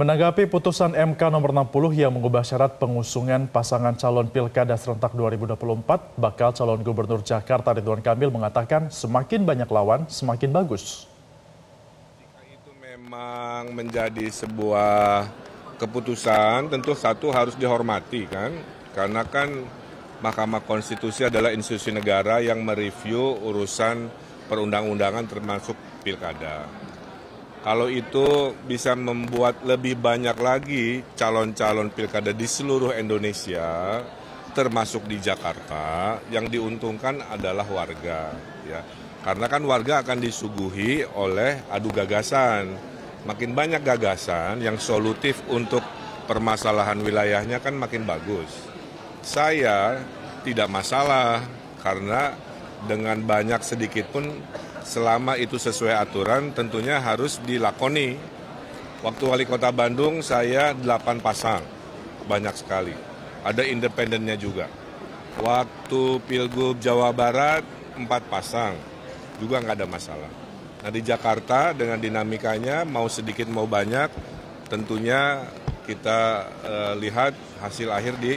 Menanggapi putusan MK nomor 60 yang mengubah syarat pengusungan pasangan calon pilkada serentak 2024, bakal calon gubernur Jakarta Ridwan Kamil mengatakan semakin banyak lawan, semakin bagus. Jika itu memang menjadi sebuah keputusan, tentu satu harus dihormati kan, karena kan Mahkamah Konstitusi adalah institusi negara yang mereview urusan perundang-undangan termasuk pilkada. Kalau itu bisa membuat lebih banyak lagi calon-calon pilkada di seluruh Indonesia, termasuk di Jakarta, yang diuntungkan adalah warga. Ya. Karena kan warga akan disuguhi oleh adu gagasan. Makin banyak gagasan yang solutif untuk permasalahan wilayahnya kan makin bagus. Saya tidak masalah karena dengan banyak sedikit pun selama itu sesuai aturan tentunya harus dilakoni. Waktu wali kota Bandung saya delapan pasang, banyak sekali. Ada independennya juga. Waktu Pilgub Jawa Barat empat pasang, juga nggak ada masalah. Nah di Jakarta dengan dinamikanya mau sedikit mau banyak, tentunya kita uh, lihat hasil akhir di